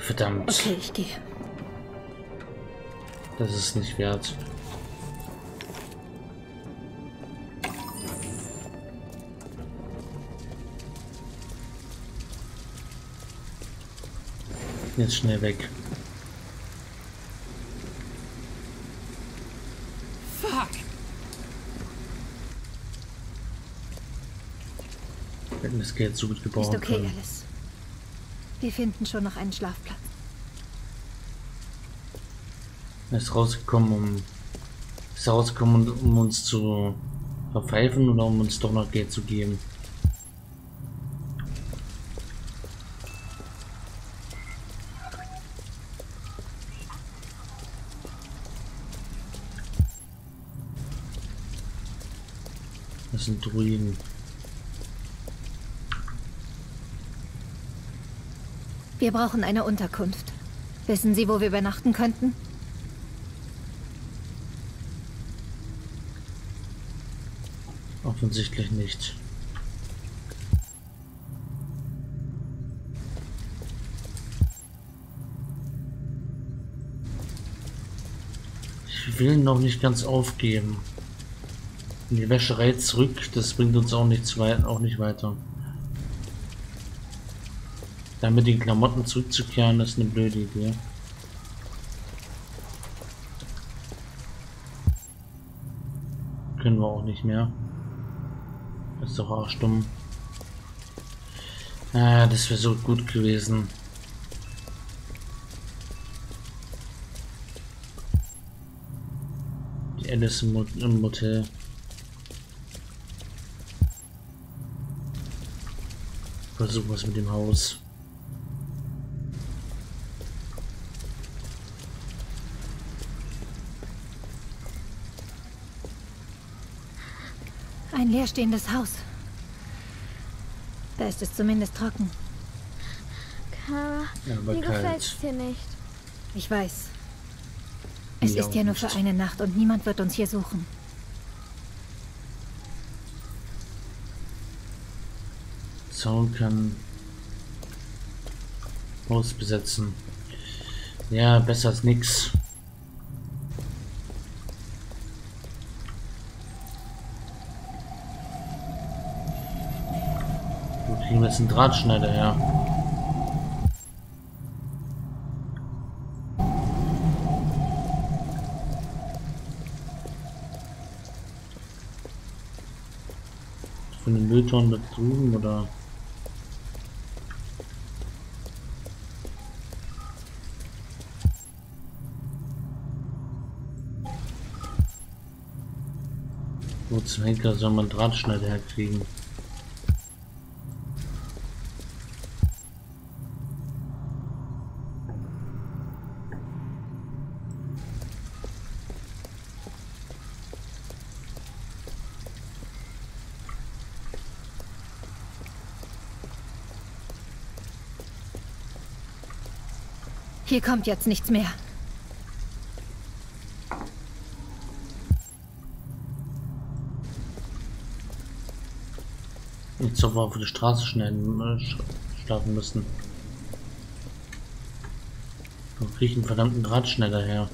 Verdammt. Okay, ich gehe. Das ist nicht wert. Jetzt schnell weg. Fuck! Wir hätten das Geld so gut Ist gebrauchen okay, können. Alice. Wir finden schon noch einen Schlafplatz. Er ist rausgekommen, um ist rausgekommen, um uns zu verpfeifen oder um uns doch noch Geld zu geben. Das sind Druiden. Wir brauchen eine Unterkunft. Wissen Sie, wo wir übernachten könnten? Offensichtlich nicht. Ich will noch nicht ganz aufgeben. In die Wäscherei zurück, das bringt uns auch nichts weit, auch nicht weiter. Dann mit den Klamotten zurückzukehren, ist eine blöde Idee. Können wir auch nicht mehr. Ist doch auch stumm. Ah, das wäre so gut gewesen. Die Alice im, im Motel. Versuchen wir es mit dem Haus. Ein leerstehendes Haus. Da ist es zumindest trocken. Kara, Ja, mir gefällt es hier nicht. Ich weiß. Es Mir ist ja nur für eine Nacht und niemand wird uns hier suchen. Zaun kann Haus besetzen. Ja, besser als nix. Kriegen wir jetzt einen Drahtschneider her? Von den Mülltonnen da drüben oder? Wo zum Henker soll man Drahtschneider herkriegen? Hier kommt jetzt nichts mehr. Jetzt auf auf die Straße schnell äh, sch- starten müssen. Krieg ich einen verdammten Drahtschneider her?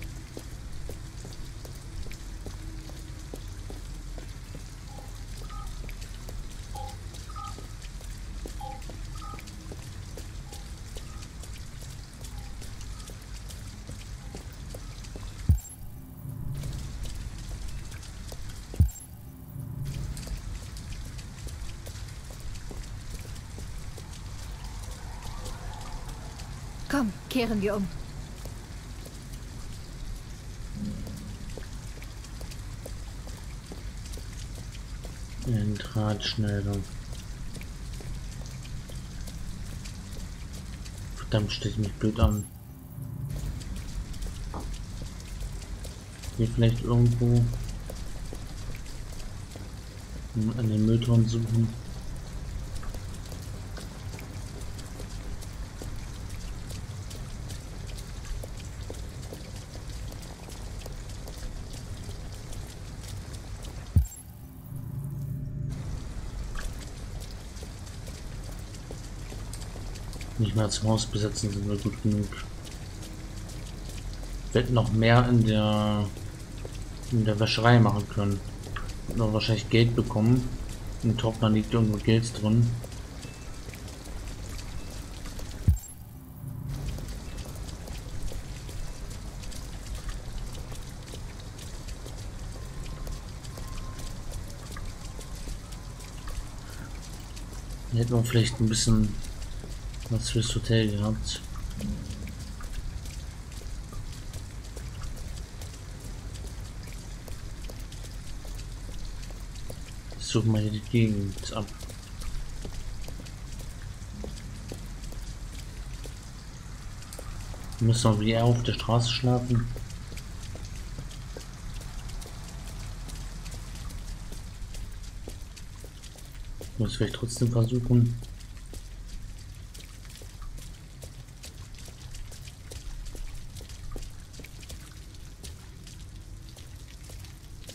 Komm, kehren wir um. Ein Drahtschneider. Verdammt, stelle ich mich blöd an. Hier vielleicht irgendwo an den Mülltonnen suchen. Mehr zum Haus besetzen sind wir gut genug. Wir hätten noch mehr in der in der Wäscherei machen können. Noch wahrscheinlich Geld bekommen. Im Trockner liegt irgendwo Geld drin. Hätten wir vielleicht ein bisschen was fürs Hotel gehabt. Ich suche mal hier die Gegend ab. Müssen wir wie er auf der Straße schlafen? Muss vielleicht trotzdem versuchen.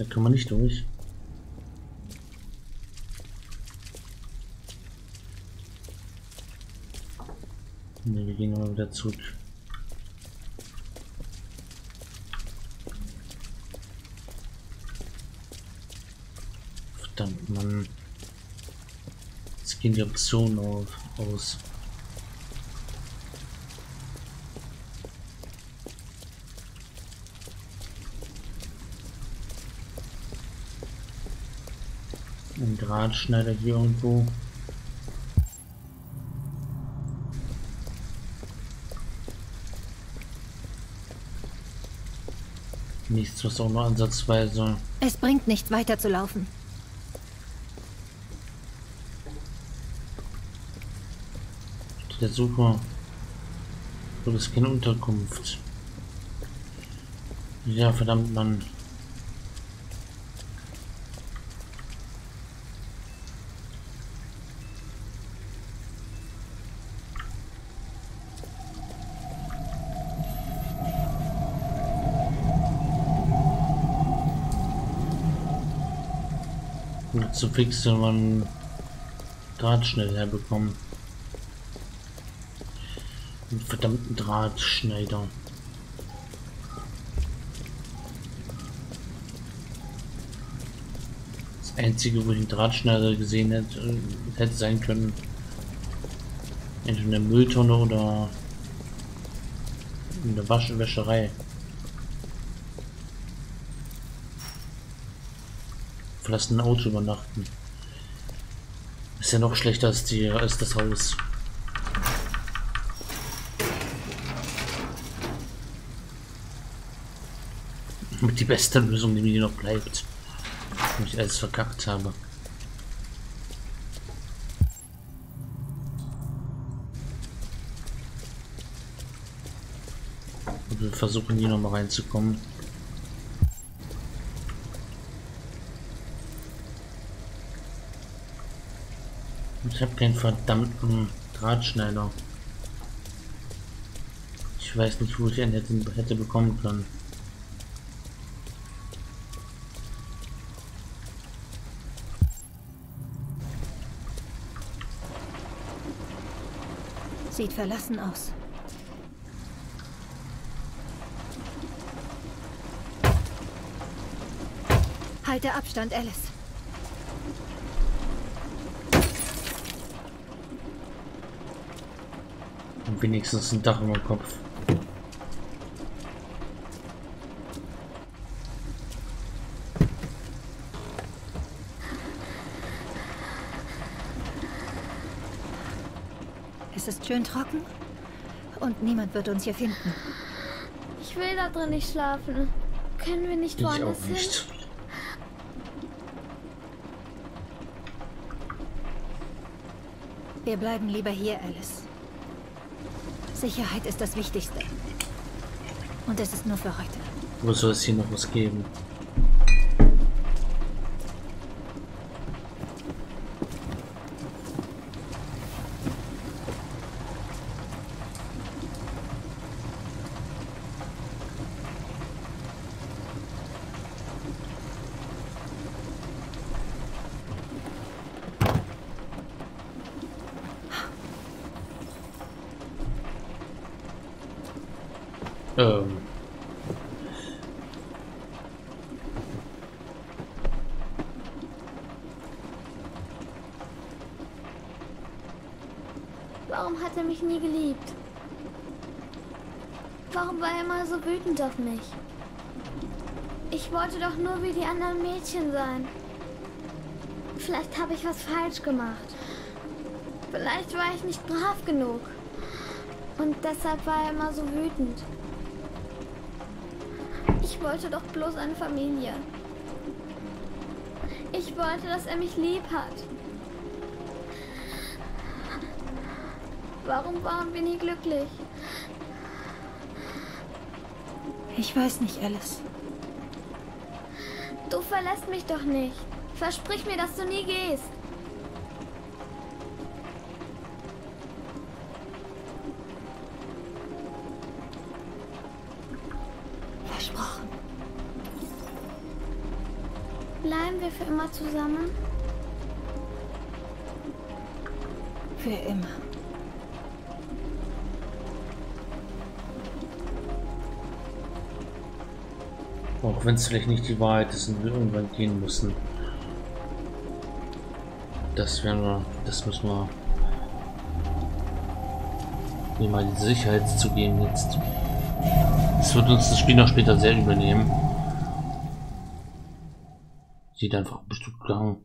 Da kann man nicht durch. Ne, wir gehen mal wieder zurück. Verdammt, Mann. Jetzt gehen die Optionen auf, aus. Ein Drahtschneider hier irgendwo. Nichts, was auch nur ansatzweise. Es bringt nichts weiter zu laufen. Der Suche. Du bist keine Unterkunft. Ja, verdammt, Mann. Zu fix, wenn man Draht schnell herbekommen. Einen verdammten Drahtschneider. Das einzige, wo ich einen Drahtschneider gesehen hätte, hätte sein können. Entweder in der Mülltonne oder in der Waschwäscherei. Verlassen Auto übernachten. Ist ja noch schlechter als, die, als das Haus. Mit die beste Lösung, die mir noch bleibt. Wenn ich alles verkackt habe. Und wir versuchen hier noch mal reinzukommen. Ich habe keinen verdammten Drahtschneider. Ich weiß nicht, wo ich einen hätte, hätte bekommen können. Sieht verlassen aus. Halte Abstand, Alice. Wenigstens ein Dach über dem Kopf. Es ist schön trocken und niemand wird uns hier finden. Ich will da drin nicht schlafen. Können wir nicht Ich auch woanders hin? nicht. Wir bleiben lieber hier, Alice. Sicherheit ist das Wichtigste. Und es ist nur für heute. Wo soll es hier noch was geben? Warum hat er mich nie geliebt? Warum war er immer so wütend auf mich? Ich wollte doch nur wie die anderen Mädchen sein. Vielleicht habe ich was falsch gemacht. Vielleicht war ich nicht brav genug. Und deshalb war er immer so wütend. Ich wollte doch bloß eine Familie. Ich wollte, dass er mich lieb hat. Warum waren wir nie glücklich? Ich weiß nicht, Alice. Du verlässt mich doch nicht. Versprich mir, dass du nie gehst. Versprochen. Bleiben wir für immer zusammen? Für immer. Auch wenn es vielleicht nicht die Wahrheit ist und wir irgendwann gehen müssen. Das werden wir, das müssen wir mir mal die Sicherheit zu geben jetzt. Das wird uns das Spiel noch später sehr übernehmen. Sieht einfach bestimmt gang.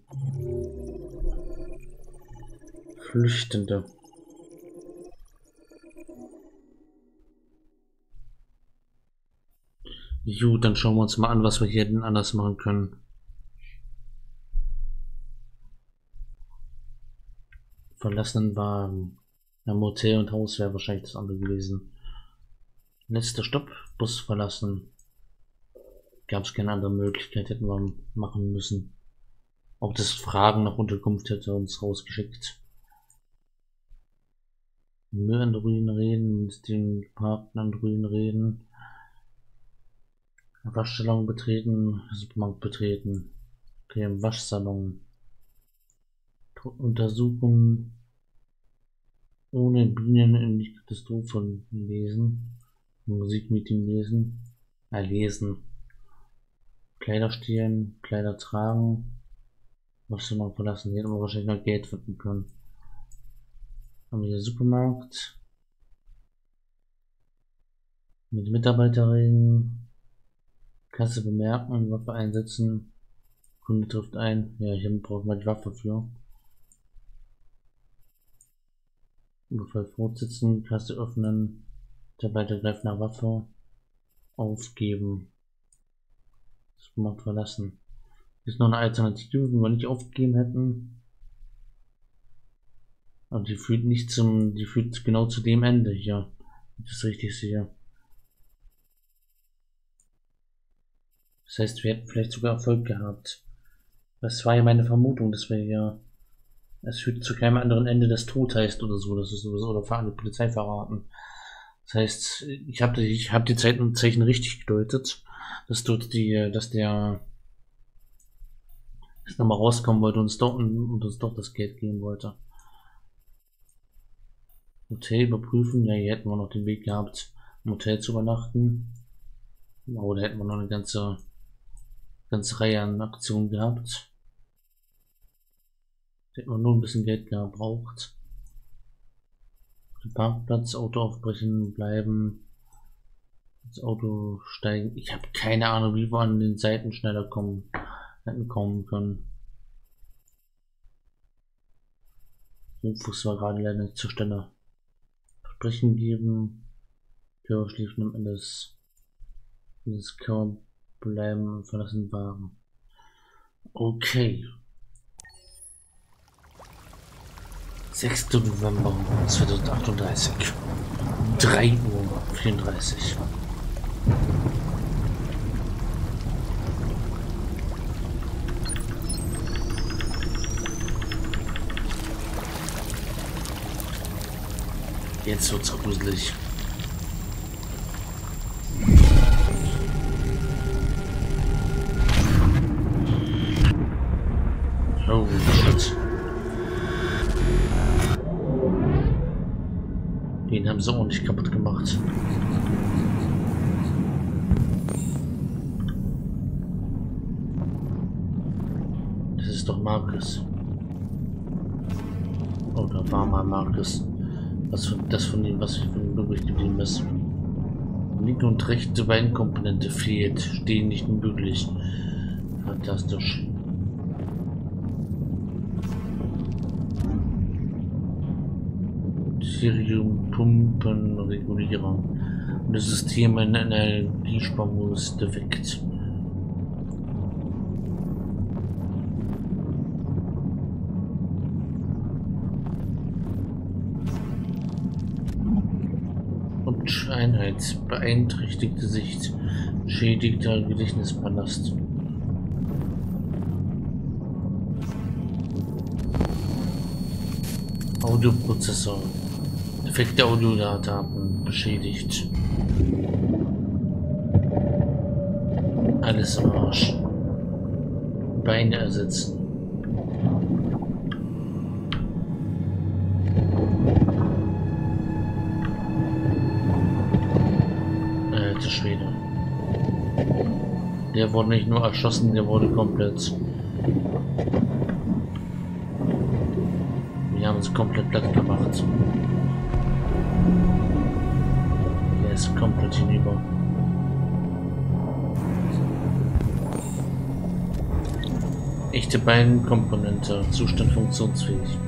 Flüchtende. Gut, dann schauen wir uns mal an, was wir hier denn anders machen können. Verlassenen Wagen. Ja, Motel und Haus wäre wahrscheinlich das andere gewesen. Letzter Stopp, Bus verlassen. Gab es keine andere Möglichkeit, hätten wir machen müssen. Auch das Fragen nach Unterkunft hätte uns rausgeschickt. Müll an reden, mit den Partnern Ruinen reden. Waschsalon betreten, Supermarkt betreten. Okay, im Waschsalon. Untersuchung ohne Bienen in die Katastrophe lesen. Musikmeeting lesen. Erlesen. Kleider stehlen, Kleider tragen. Waschsalon verlassen. Hier hätten wir wahrscheinlich noch Geld finden können. Haben wir hier Supermarkt. Mit Mitarbeiterin Kasse bemerken, Waffe einsetzen. Kunde trifft ein. Ja, hier braucht man die Waffe für. Überfall fortsetzen, Kasse öffnen, Mitarbeiter greift nach Waffe, aufgeben. Das macht verlassen. Ist noch eine Alternative, wenn wir nicht aufgegeben hätten. Aber die führt nicht zum, die führt genau zu dem Ende hier. Das ist richtig sicher. Das heißt, wir hätten vielleicht sogar Erfolg gehabt. Das war ja meine Vermutung, dass wir ja. Es führt zu keinem anderen Ende, das Tod heißt oder so. Das ist sowieso oder alle Polizei verraten. Das heißt, ich habe ich hab die Zeichen richtig gedeutet, dass dort die, dass der dass nochmal rauskommen wollte und uns doch, und uns doch das Geld geben wollte. Hotel überprüfen, ja, hier hätten wir noch den Weg gehabt, im Hotel zu übernachten. Oder hätten wir noch eine ganze ganze Reihe an Aktionen gehabt. Hätte man nur ein bisschen Geld gebraucht. Den Parkplatz, Auto aufbrechen, bleiben. Das Auto steigen. Ich habe keine Ahnung, wie wir an den Seiten schneller kommen, hätten kommen können. Rufus war gerade leider nicht zur Stelle. Versprechen geben. Tür schläft am Ende des, des Körpers bleiben verlassen waren. Okay. 6. November 2038. 3 Uhr 34. Jetzt wird's gruselig. meinem Sohn nicht kaputt gemacht. Das ist doch Markus. Oder oh, war mal Markus. Was von, das von ihm, was von ihm übrig geblieben ist. Linke und rechte Weinkomponente fehlt, stehen nicht möglich. Fantastisch. Sirium-Pumpenregulierer. Und das System in Energiesparmodus defekt. Und Einheit beeinträchtigte Sicht, schädigter Gedächtnispalast. Audioprozessor. Defekte Audiodaten beschädigt. Alles im Arsch. Beine ersetzen. Alter Schwede. Der wurde nicht nur erschossen, der wurde komplett Wir haben es komplett platt gemacht. Ist komplett hinüber. Echte Beinkomponente, Zustand funktionsfähig.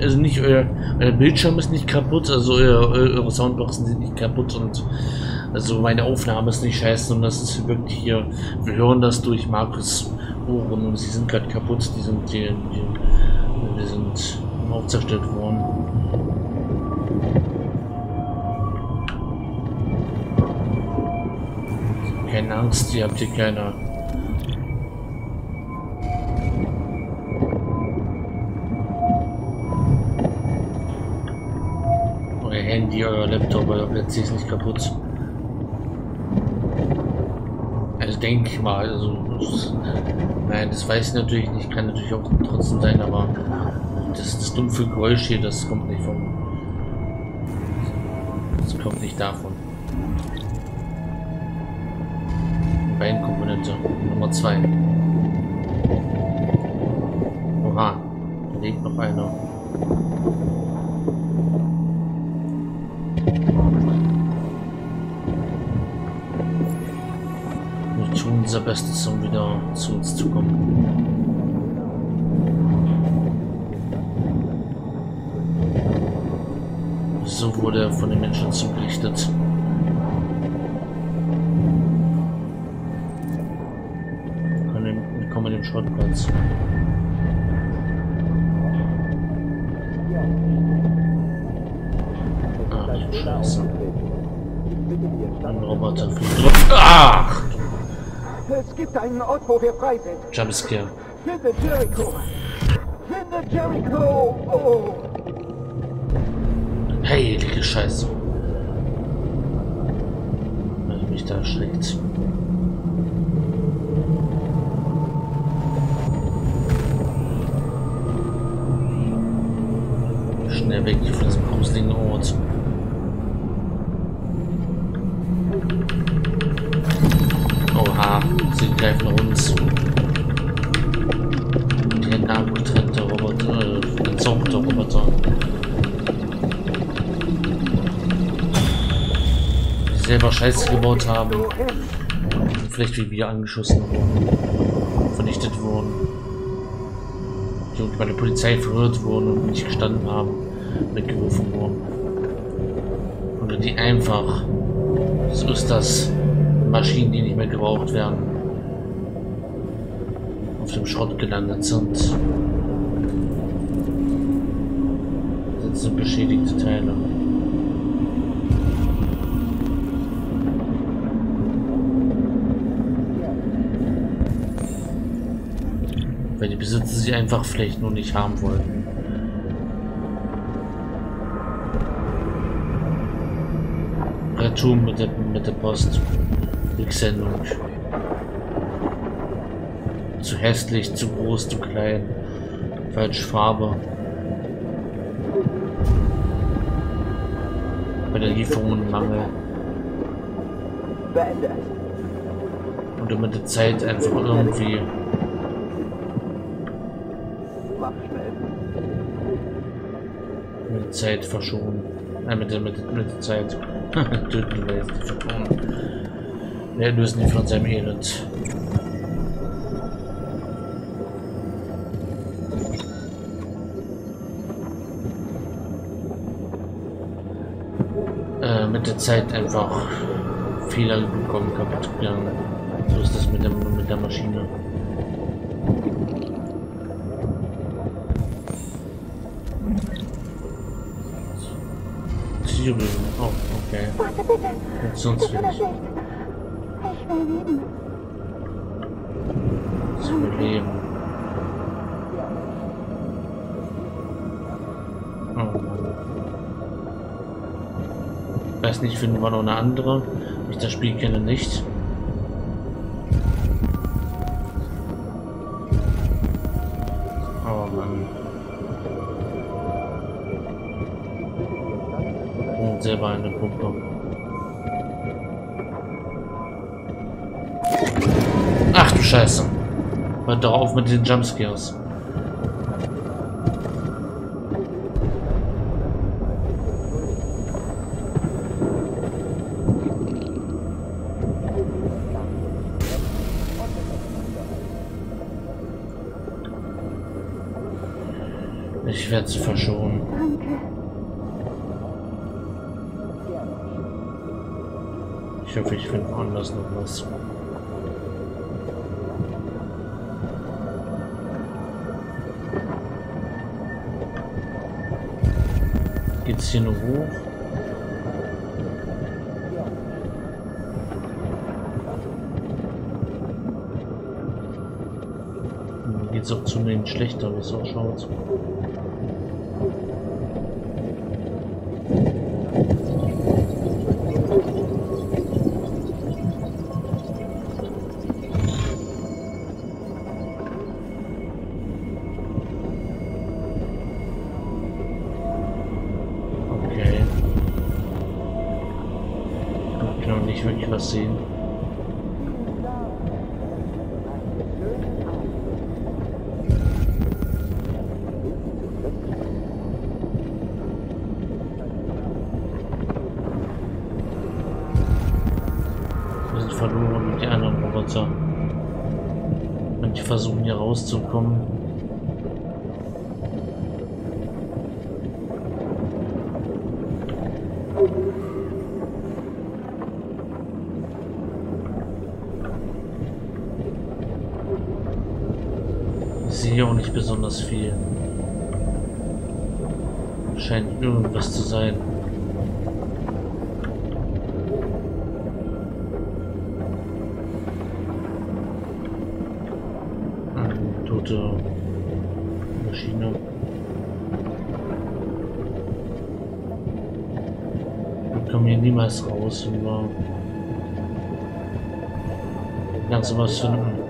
Also nicht euer, euer Bildschirm ist nicht kaputt, also euer, eure Soundboxen sind nicht kaputt und also meine Aufnahme ist nicht scheiße, sondern das ist wirklich hier, wir hören das durch Markus Ohren und sie sind gerade kaputt, die sind, die, die, die sind auch zerstört worden. Keine Angst, ihr habt hier keine. Handy, euer Laptop, euer PC ist nicht kaputt. Also denke ich mal, also nein, das weiß ich natürlich nicht, kann natürlich auch trotzdem sein, aber das, das dumpfe Geräusch hier, das kommt nicht von. Das kommt nicht davon. Beinkomponente Nummer 2. Oha, da liegt noch einer. Tun unser Bestes, um wieder zu uns zu kommen. So wurde er von den Menschen zugerichtet. Willkommen dem Schrottplatz. Ah, die Scheiße. Ein Roboter fliegt. Ach! Gibt einen Ort, wo wir frei sind. Jumpscare. Finde Jericho! Finde Jericho! Oh! Heilige Scheiße. Weil mich da erschreckt. Schnell weg von diesem gruseligen Ort. Oha, sie greifen uns. Abgetrennt, der Roboter, äh, gezauchter Roboter. Die selber Scheiße gebaut haben. Vielleicht wie wir angeschossen wurden. Vernichtet wurden. Die bei der Polizei verhört wurden und nicht gestanden haben. Weggerufen wurden. Oder die einfach. So ist das. Maschinen, die nicht mehr gebraucht werden. Dem Schrott gelandet sind. Das sind beschädigte Teile. wieso sie sie einfach vielleicht nur nicht haben wollten. Retour mit der, mit der Post. Rücksendung. Zu hässlich, zu groß, zu klein. Falsche Farbe. Bei der Lieferung Mangel. Und mit der Zeit einfach irgendwie mit Zeit verschonen. Äh, mit der, mit, mit der Zeit. Töten wir jetzt die verschonen. Wir lösen die von seinem Elend. Der Zeit einfach Fehler bekommen, kaputt gegangen. So ist das mit der, mit der Maschine. Zwiebeln. Oh, okay. Warte bitte. Jetzt sonst wieder nicht? Ich will leben. zu überleben. Oh Mann. Weiß nicht, finden wir noch eine andere. Ich das Spiel kenne nicht. Oh Mann. Und selber eine Pumpe. Ach du Scheiße. Hört doch auf mit den Jumpscares. Nur hoch? Mir geht's auch zunehmend schlechter, wie es ausschaut. Nicht besonders viel. Scheint irgendwas zu sein. Tote Maschine. Wir kommen hier niemals raus, wenn wir ganz sowas finden.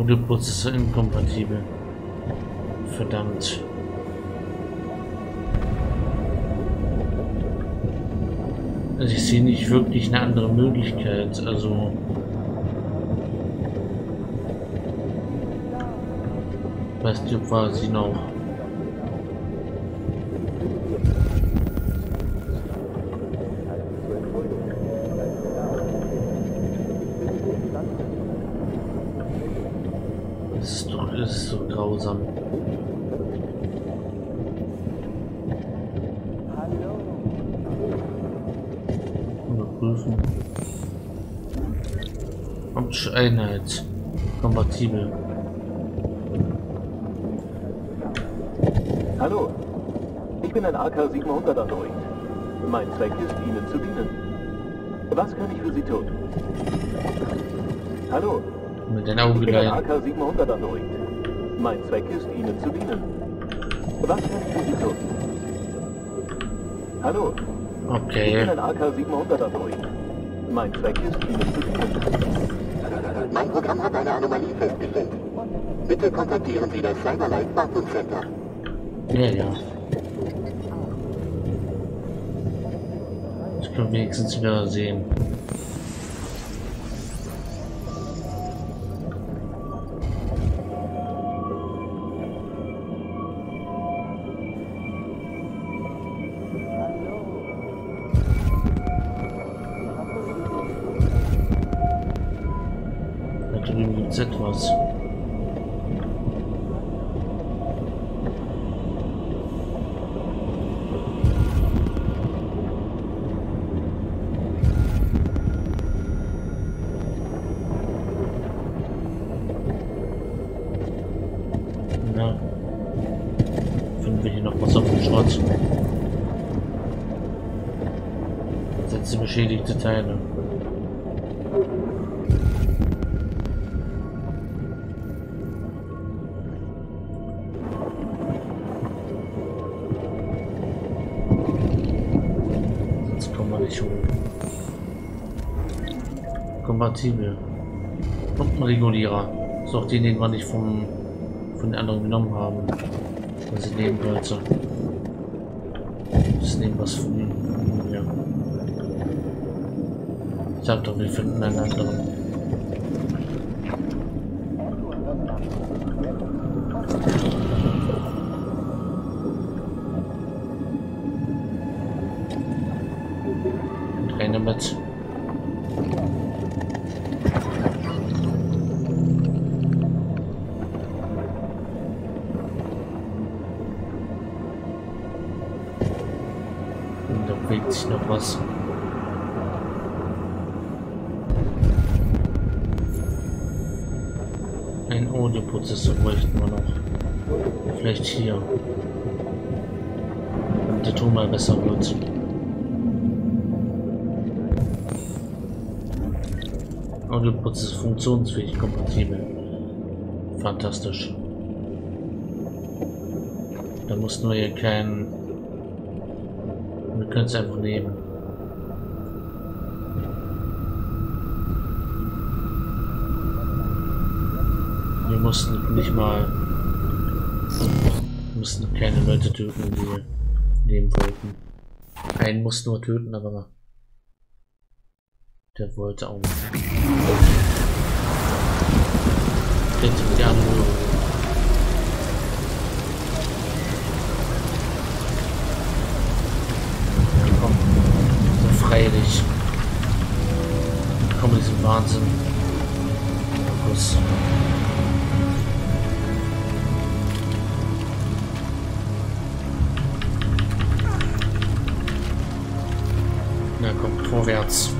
Audioprozessor inkompatibel. Verdammt. Also ich sehe nicht wirklich eine andere Möglichkeit. Also weiß nicht, ob wir sie noch Es ist doch, es ist so grausam. Überprüfen. Optische Einheit. Kompatibel. Hallo. Ich bin ein AK-700 Android. Mein Zweck ist, Ihnen zu dienen. Was kann ich für Sie tun? Hallo, Mit den ich Augen bin ein leihen. AK-700 Android. Mein Zweck ist, Ihnen zu dienen. Was kann ich für Sie tun? Hallo, ich bin Okay. ein AK-700 Android. Mein Zweck ist, Ihnen zu dienen. Programm hat eine Anomalie festgestellt. Bitte kontaktieren Sie das Cyberlife Wartungcenter. Ja, ja. Ich kann wenigstens wieder sehen. Etwas. Na, finden wir hier noch was? Letzte beschädigte Teile. Hoch. Kompatibel. Regulierer. Ist auch den, den wir nicht vom, von den anderen genommen haben. Was ich nehmen wollte. Das nehmen was von mir. Ich sag doch, wir finden einen anderen. Ein Audioprozessor bräuchten wir noch. Vielleicht hier. Damit der Ton mal besser wird. Audioprozessor funktionsfähig, kompatibel. Fantastisch. Da muss nur hier kein... Wir können es einfach nehmen. Mussten nicht mal... Wir mussten keine Leute töten, die wir nehmen wollten. Einen mussten wir töten, aber... Der wollte auch nicht. Bitte mit der Anrührung. Komm. So freilich. Komm mit diesem Wahnsinn. Kuss. Vorwärts.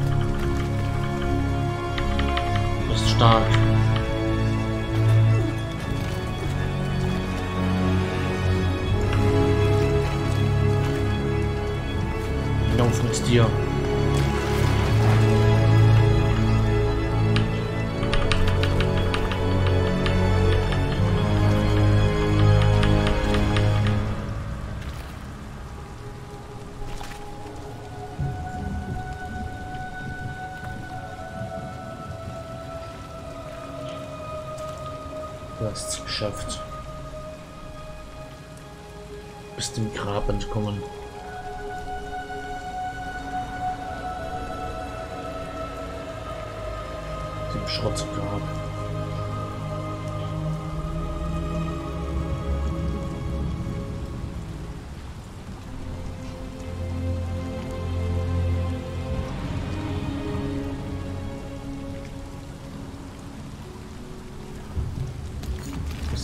Du bist stark. Lauf mit dir.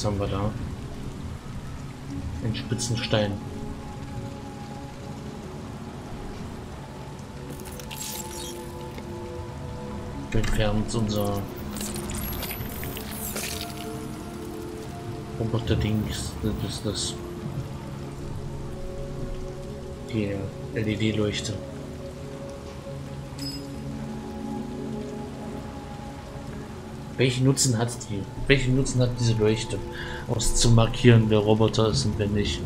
Haben wir da? Ein spitzen Stein. Entfernen uns unser Roboter-Dings. Das ist das. Die LED-Leuchte. Welchen Nutzen hat die? Welchen Nutzen hat diese Leuchte? Aus zu markieren, wer Roboter ist und wer nicht.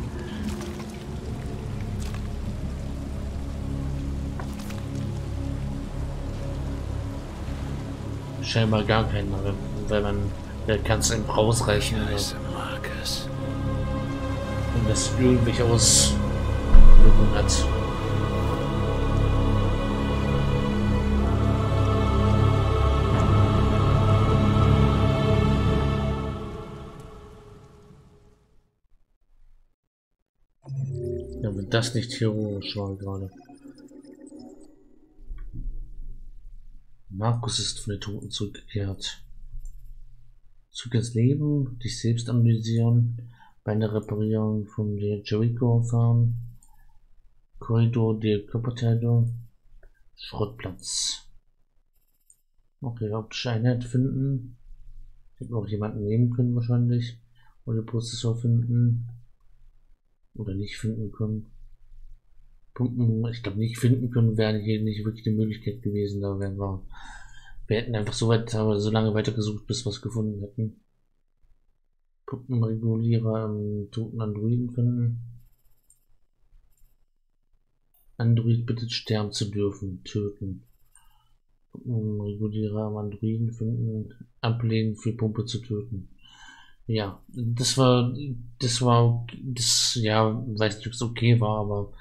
Scheinbar gar keinen, weil man, der kann es einem rausreichen. Marcus. Und das irgendwelche Auswirkungen hat. Das nicht heroisch war gerade. Markus ist von den Toten zurückgekehrt. Zurück ins Leben, dich selbst analysieren, Beine reparieren, von der Jericho fahren, Korridor der Körperteile, Schrottplatz. Okay, optische Einheit finden. Ich hätte noch jemanden nehmen können wahrscheinlich. Oder Prozessor finden. Oder nicht finden können. Pumpen, ich glaube nicht finden können, wäre hier nicht wirklich die Möglichkeit gewesen. Da wären wir, wir hätten einfach so weit, so lange weitergesucht, bis wir es gefunden hätten. Pumpenregulierer im toten Androiden finden. Android bittet sterben zu dürfen, töten. Pumpenregulierer am Androiden finden, ablehnen für Pumpe zu töten. Ja, das war, das war, das, ja, weiß nicht, ob es okay war, aber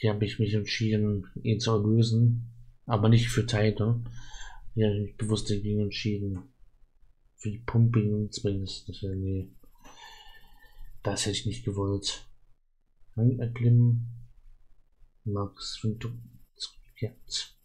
hier habe ich mich entschieden, ihn zu erlösen, aber nicht für Teile. Hier habe ich mich bewusst dagegen entschieden. Für die Pumping zumindest. Das, nee. das hätte ich nicht gewollt. Hang erklimmen. Max, wenn du zurückkehrt.